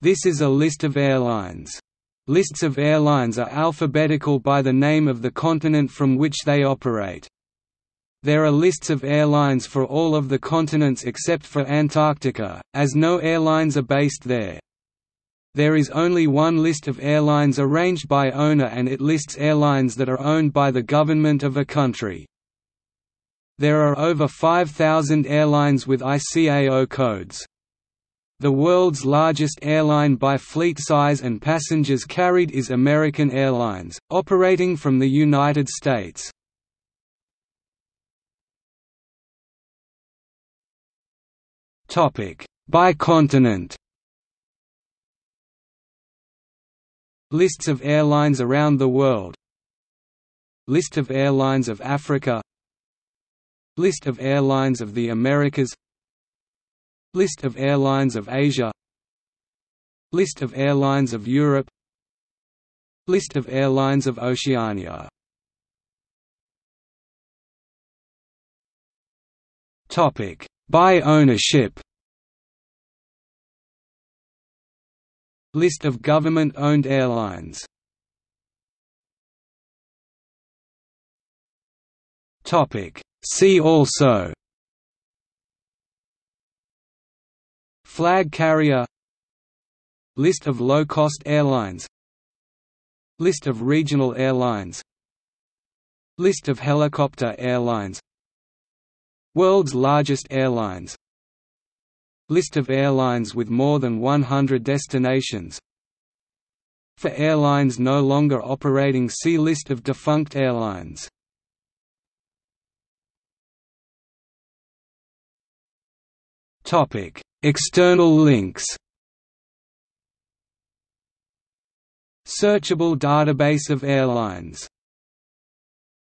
This is a list of airlines. Lists of airlines are alphabetical by the name of the continent from which they operate. There are lists of airlines for all of the continents except for Antarctica, as no airlines are based there. There is only one list of airlines arranged by owner and it lists airlines that are owned by the government of a country. There are over 5,000 airlines with ICAO codes. The world's largest airline by fleet size and passengers carried is American Airlines, operating from the United States. By continent. Lists of airlines around the world. List of airlines of Africa. List of airlines of the Americas List of airlines of Asia. List of airlines of Europe. List of airlines of Oceania. Topic: By ownership List of government-owned airlines. Topic: See also Flag carrier List of low-cost airlines List of regional airlines List of helicopter airlines World's largest airlines List of airlines with more than 100 destinations. For airlines no longer operating see List of defunct airlines. Topic External links. Searchable database of airlines